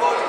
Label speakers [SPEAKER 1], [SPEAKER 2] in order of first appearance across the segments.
[SPEAKER 1] voted.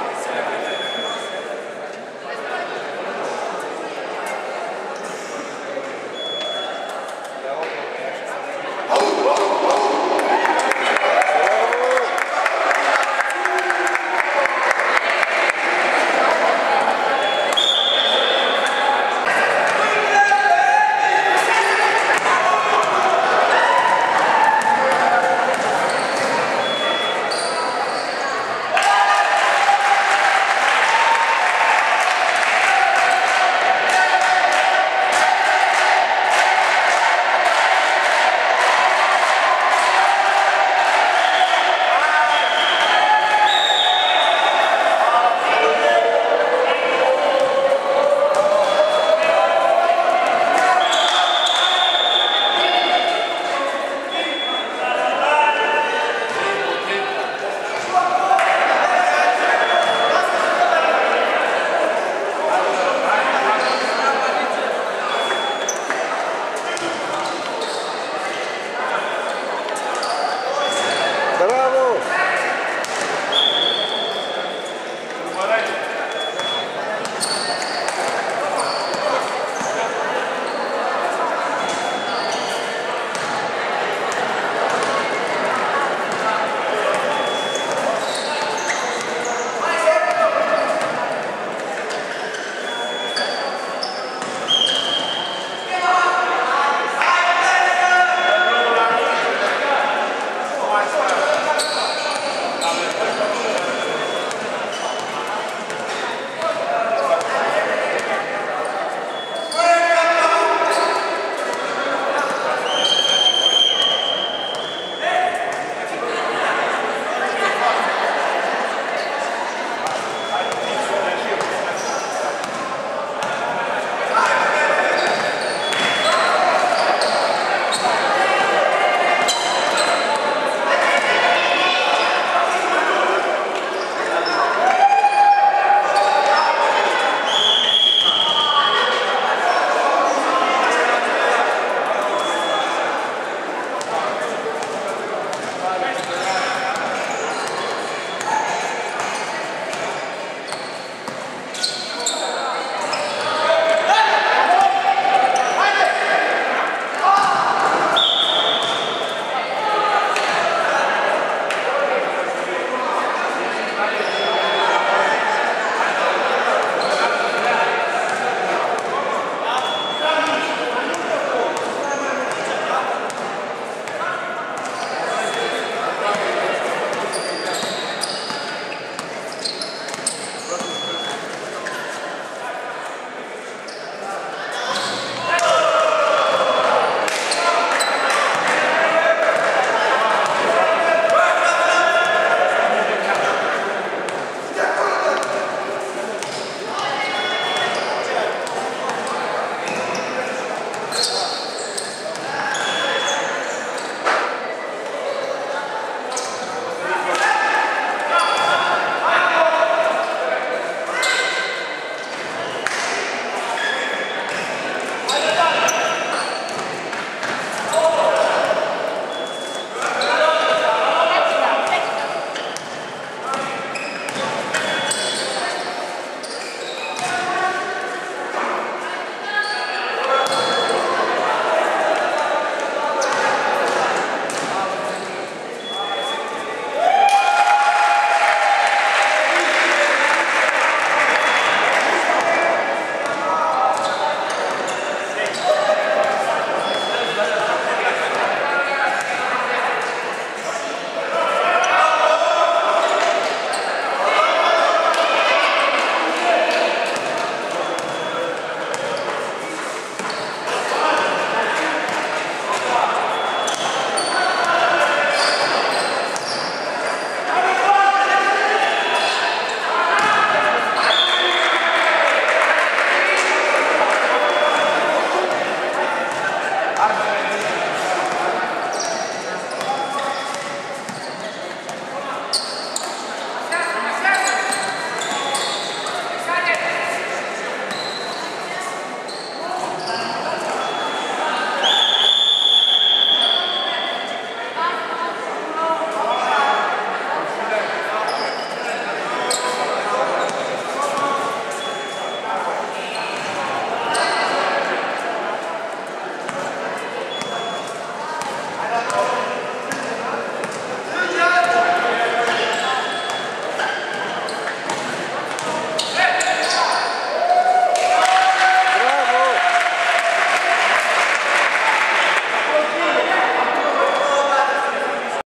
[SPEAKER 2] Thank you.